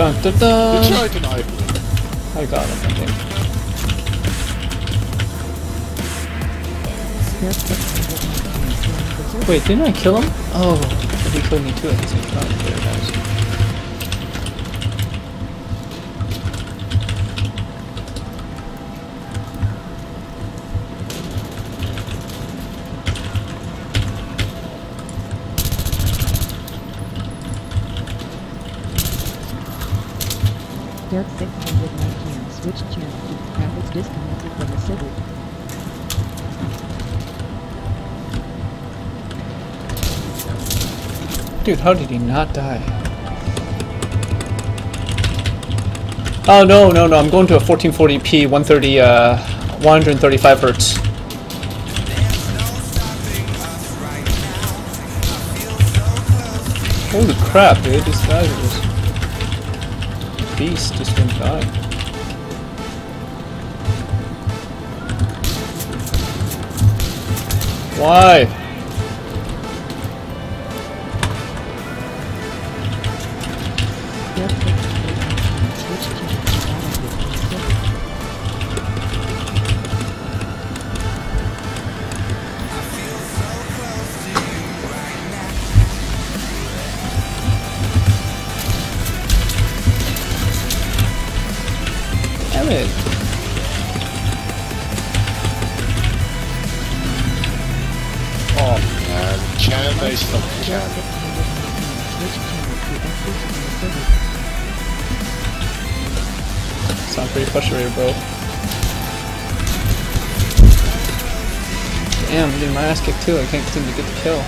Dun dun dun! You tried to knife me. I got him, I think. Wait, didn't I kill him? Oh, he killed me too at the same time. Very nice. Dirt 619 switch channel to graphics disconnected from the civil. Dude, how did he not die? Oh no, no, no, I'm going to a 1440p 130 uh 135 hertz. Holy crap, dude, this guy is beast just went by. Why? Stop the Dirt can? 619 switch channel to graphics from the. Sound pretty frustrated, bro. Damn, I'm my ass kicked too. I can't seem to get the kill.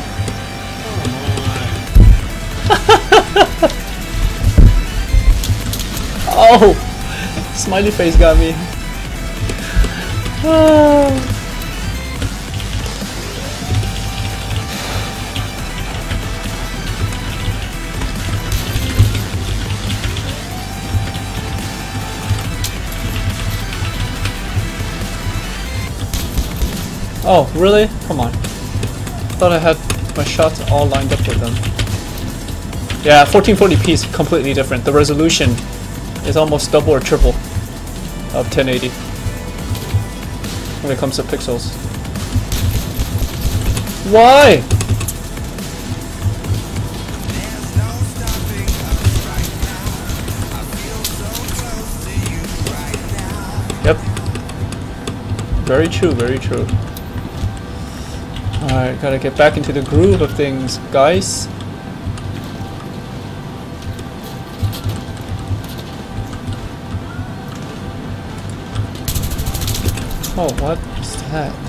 Oh! Smiley face got me. Ah. Oh, really? Come on. Thought I had my shots all lined up with them. Yeah, 1440p is completely different. The resolution is almost double or triple of 1080 when it comes to pixels. Why? Yep. Very true, very true. Alright, gotta get back into the groove of things, guys. Oh, what is that?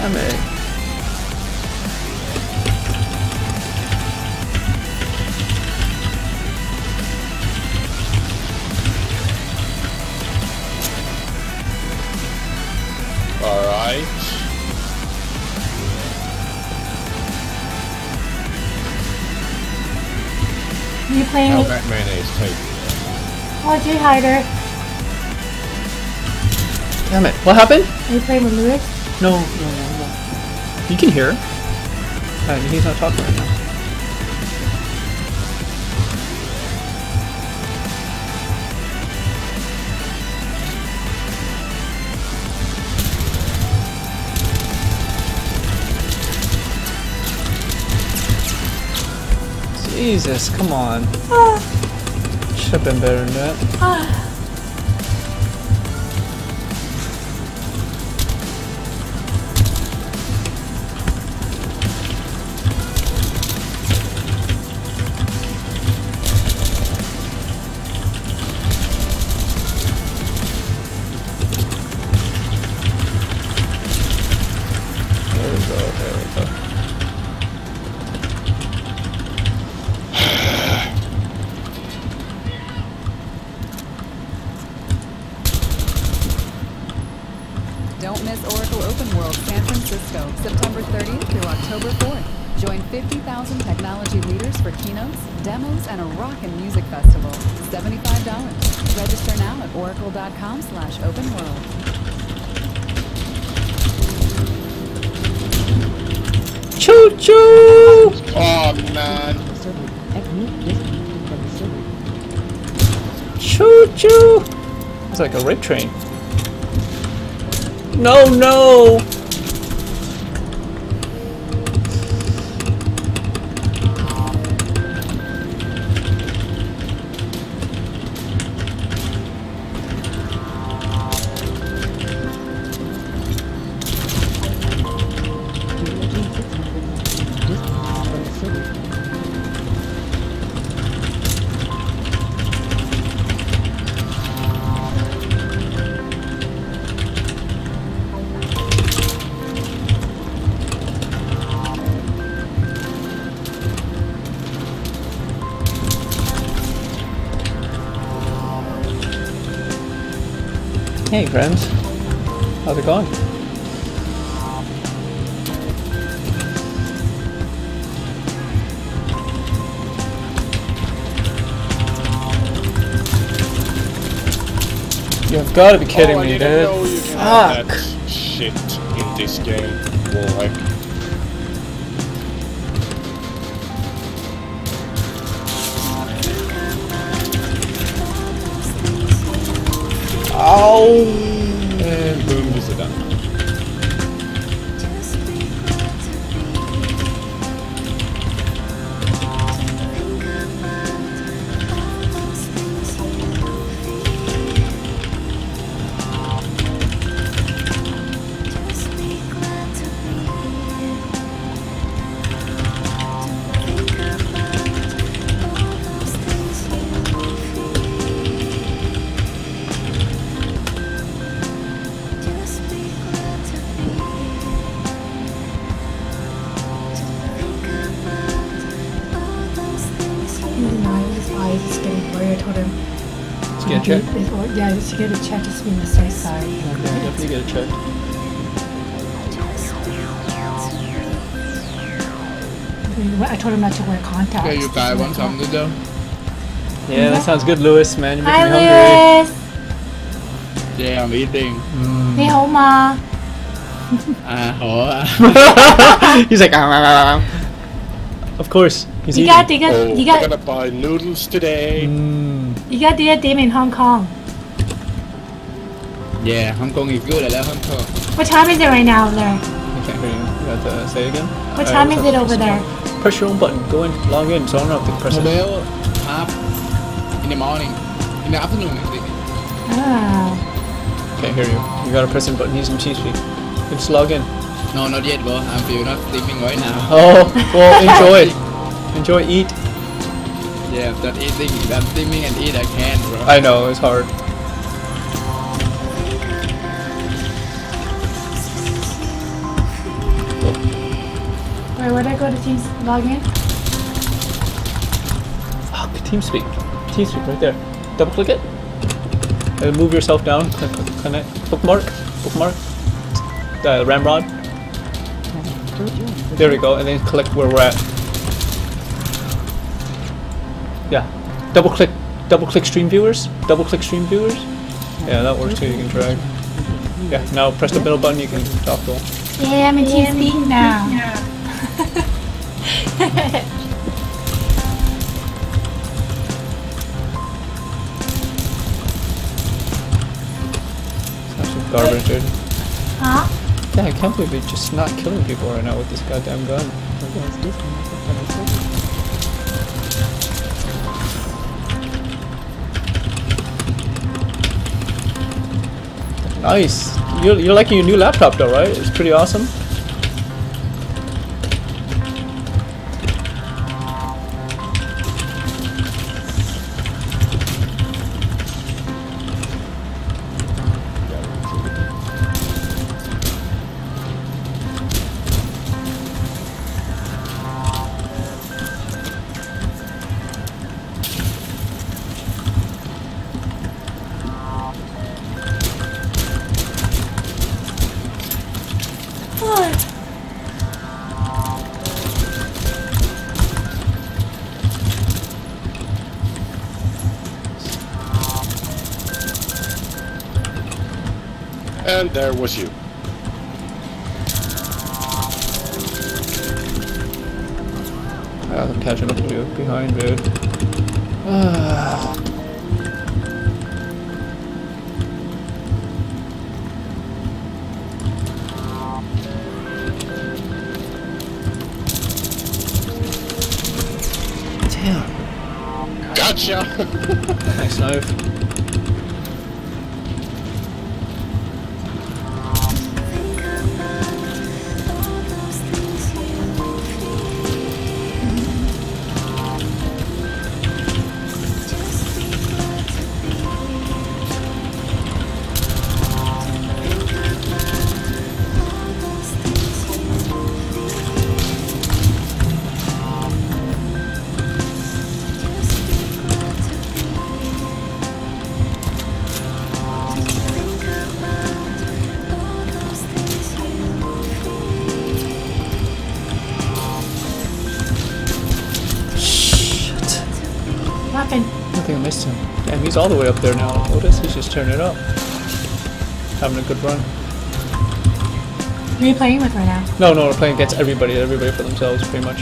Damn it. Alright. You playing? How that mayonnaise taste? Oh, gee, Hyder. Damn it. What happened? Are you playing with Lewis? No, no, no, no. You can hear. Uh, he's not talking right now. Jesus, come on. Should have been better than that. There Francisco, September 30th through October 4th. Join 50,000 technology leaders for keynotes, demos, and a rockin' music festival. $75. Register now at oracle.com slash openworld. Choo choo! Oh man. Server. Exit disconnected from the server. Choo choo! It's like a rape train. No, no! Hey, friends. How's it going? You've got to be kidding oh, me, dude. know you can have Fuck. shit in this game. Ow! and boom, doctor. Let's get a check. It, it, yeah, let's get a check. Just be been sorry. Okay, definitely get a check. I told him not to wear contacts. Yeah, you guy want something to do? Yeah, that sounds good, Lewis, man. You're making Hi, me hungry. Yeah, I'm eating. Mm. Hey, Homa. uh, He's like, um, um, um. of course. He's you got, you got, oh, you got. I'm gonna buy noodles today. Mm. You got the dim in Hong Kong. Yeah, Hong Kong is good. I love Hong Kong. What time is it right now there? I can't hear you. Say again. What time is it over there? Press your own button. Go in. Log in. So I don't have to press Mobile it. in the morning. In the afternoon, I. Ah. Can't hear you. You gotta press the button. Need some cheese feet. Let's log in. No, not yet, bro. I'm feeling not sleeping right now. Oh, well, enjoy enjoy, eat. Yeah, that eating, that sleeping and eat I can, bro. I know, it's hard. Wait, where did I go to Teams log in? Ah, Fuck, TeamSpeak. TeamSpeak right there. Double click it. And move yourself down. Click, click, connect. Bookmark. Bookmark. The ramrod. There we go. And then click where we're at. Yeah. Double click. Double click stream viewers. Double click stream viewers. Yeah, that works too. You can drag. Yeah, now press the middle button, you can talk to him. Yeah, I'm in TeamSpeak now. Have garbage, dude. Huh? Yeah, I can't believe he's just not killing people right now with this goddamn gun. Nice. You're, you're liking your new laptop though, right? It's pretty awesome. And there was you. Ah, I'm catching up to you behind, dude. Ah. Damn. Gotcha! Nice knife. All the way up there now. Otis, he's just turning it up. Having a good run. Who are you playing with right now? No, no, we're playing against everybody, everybody for themselves, pretty much.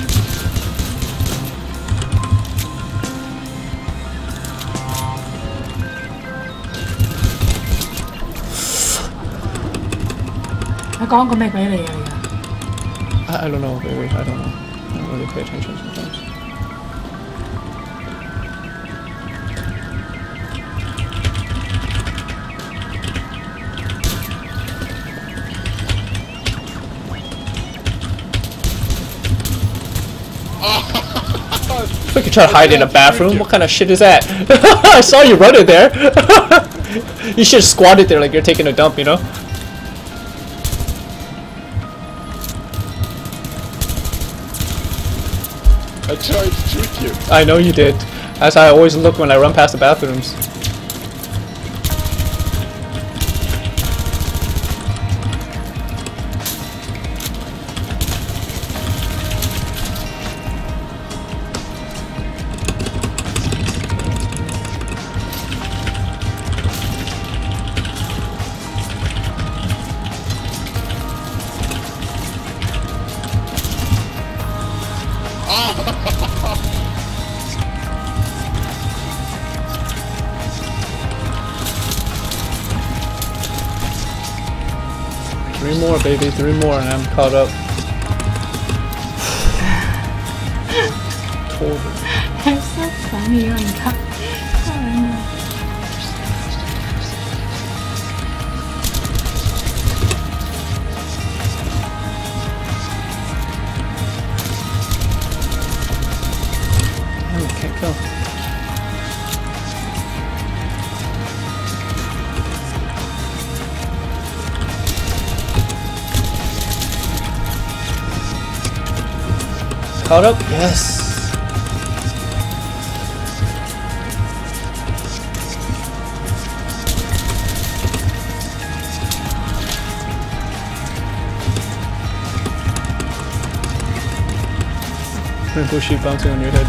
Nó có con mẹ quay lì rồi. I, I don't know, baby. I don't know. I don't really pay attention sometimes. Freaking try to hide in a bathroom? What kind of shit is that? I saw you run in there. you should have squatted there like you're taking a dump, you know? I tried to trick you. I know you did. That's how I always look when I run past the bathrooms. Three more, baby. Three more, and I'm caught up. Totally. That's so funny. Caught up? Yes. Rainbow sheep bouncing on your head.